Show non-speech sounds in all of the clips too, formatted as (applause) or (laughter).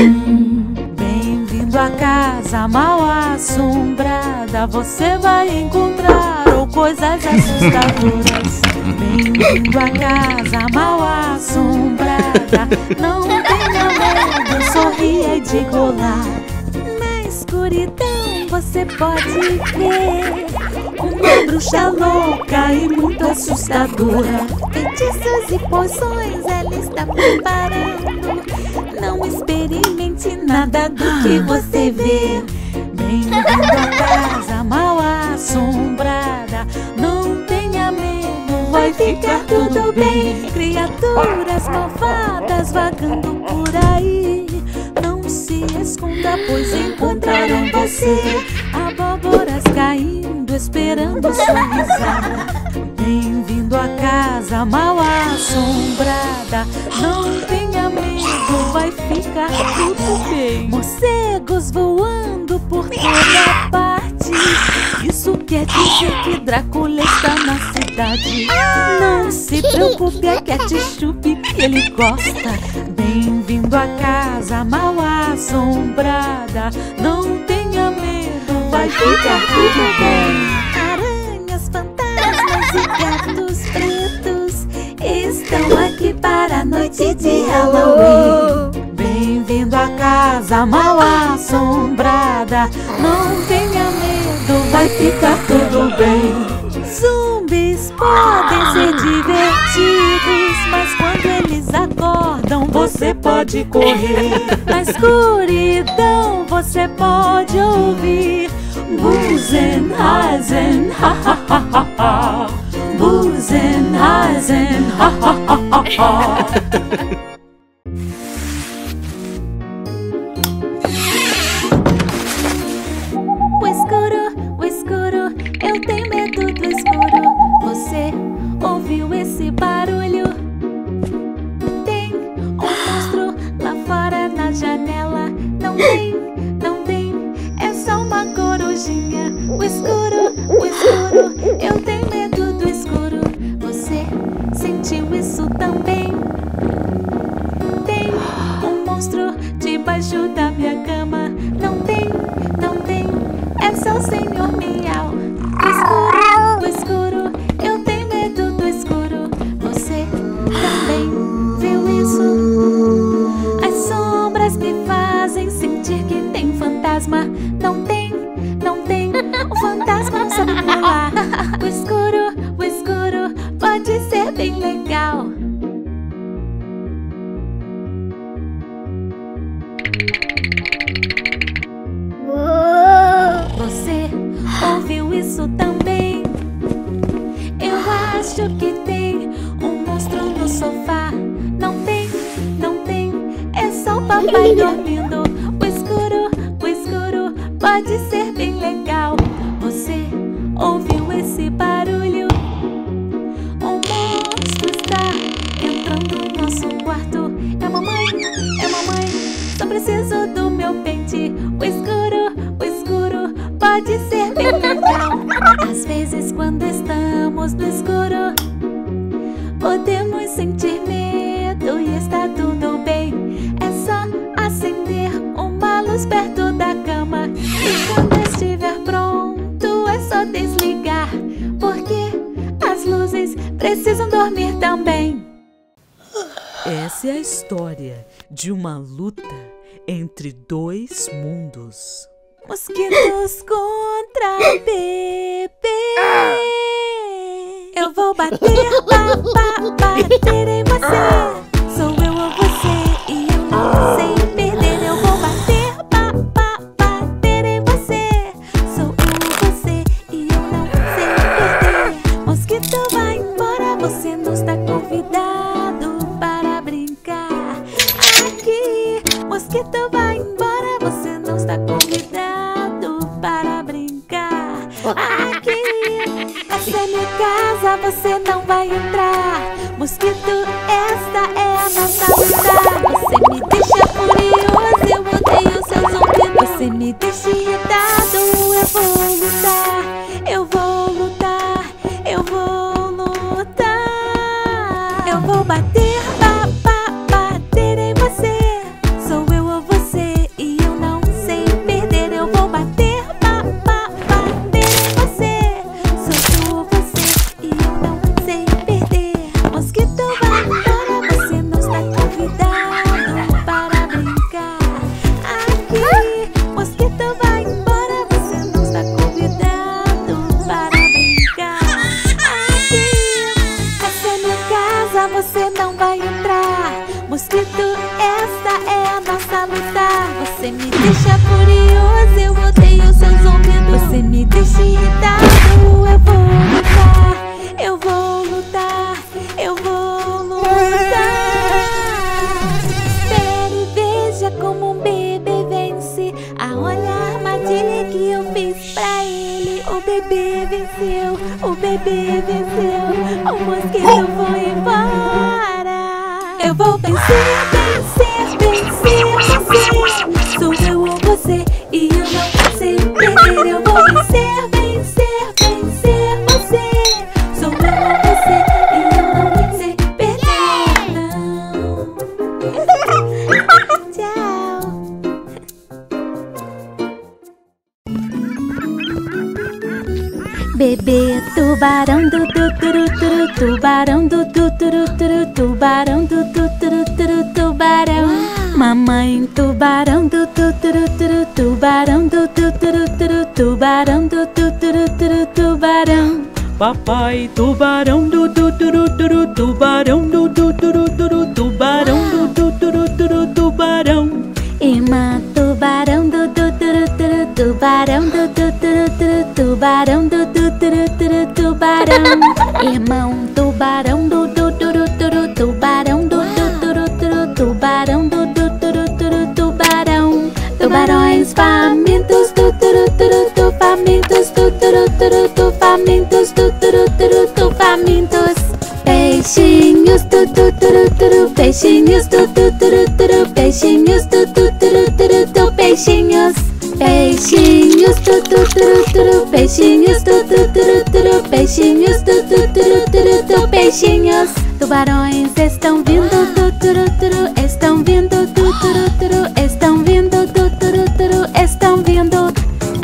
Bem-vindo à casa mal assombrada. Você vai encontrar ou coisas assustadoras. Bem-vindo à casa mal assombrada. Não tenha medo, sorria e diga olá. Na escuridão você pode ver uma bruxa louca e muito assustadora. Feitiços e poções ela está preparando. Não nada do que você vê. Bem-vindo à casa mal assombrada. Não tenha medo, vai ficar tudo bem. Criaturas malvadas vagando por aí. Não se esconda, pois encontraram você. Abóboras caindo, esperando sua risada. (laughs) Bem-vindo à casa mal assombrada. Não tenha medo, vai ficar tudo bem. Morcegos voando por toda parte. Isso quer dizer que Drácula está na cidade. Não se preocupe, é ketchup que ele gosta. Bem-vindo à casa mal assombrada. Não tenha medo, vai ficar tudo bem. E gatos pretos estão aqui para a noite de Halloween. Bem-vindo à casa mal assombrada. Não tenha medo, vai ficar tudo bem. Zumbis podem ser divertidos, mas quando eles acordam, você pode correr. Na escuridão, você pode ouvir Buzenhazen, ha ha ha ha ha. Buzenhazen, ha ha ha ha ha. O escuro, o debaixo da minha cama. Não tem, não tem, é só o Senhor Miau. O escuro, o escuro, eu tenho medo do escuro. Você também viu isso? As sombras me fazem sentir que tem fantasma. Não tem, isso também? Eu acho que tem um monstro no sofá. Não tem, não tem, é só o papai (laughs) dormindo. O escuro, o escuro, pode ser bem legal. Você ouviu esse barulho? Um monstro está entrando no nosso quarto. É mamãe, é mamãe, só preciso do meu pente. O escuro, o escuro, pode ser bem legal. Às vezes, quando estamos no escuro, podemos sentir medo e está tudo bem. É só acender uma luz perto da cama. E quando estiver pronto, é só desligar. Porque as luzes precisam dormir também. Essa é a história de uma luta entre dois mundos. Mosquitos contra bebê. Eu vou bater, ba, ba, bater entrar. Mosquito, esta é a nossa luta. Você me deixa furioso, eu odeio seu zumbido. Você me deixa irritado, eu vou lutar. Eu vou lutar, eu vou lutar. Eu vou bater, ba, ba, bater Mosquito, essa é a nossa luta. Você me deixa furioso, eu odeio seu zumbido Você me deixa irritado, eu vou lutar. Eu vou lutar, eu vou lutar. Espere, veja como um bebê vence. A olha a armadilha que eu fiz pra ele O bebê venceu, o bebê venceu. Eu vou Bebê tubarão do tu turu turu tubarão do tu turu turu tubarão do tu turu turu tubarão Mamãe tubarão do tu turu turu tubarão do tu turu turu tubarão do tu turu turu tubarão Papai tubarão do tu turu turu tubarão do tu turu turu tubarão do tu turu turu tubarão Irmã tubarão do tu turu turu tubarão do turu turu tubarão turu tubarão Irmão tubarão turu tubarão turu tubarão turu tubarão Tubarões famintos peixinhos tu tu turu turu peixinhos tu tu turu turu tu peixinhos Tubarões estão vindo tu turu turu estão vindo tu turu turu estão vindo tu turu turu estão vindo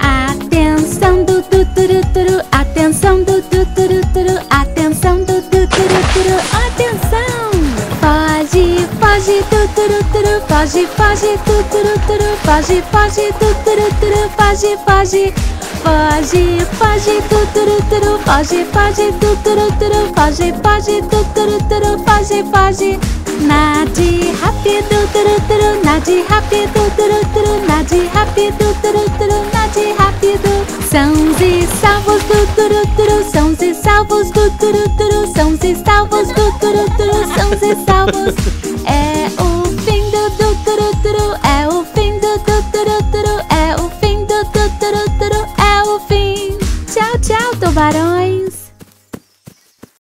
Atenção do tu turu turu atenção do tu turu turu atenção do tu turu turu atenção Foge, foge, tu turu turu, foge, foge, tu turu turu, foge, foge, tu turu turu, foge, foge. Foge, foge, tu turu turu, foge, foge, tu turu turu, foge, foge, tu turu turu, foge, foge. Nade rápido, turu turu, nade rápido, turu turu, nade rápido, turu turu, nade rápido. São e salvos do turu turu, são e salvos do turu turu, são e salvos do turu turu, são e salvos.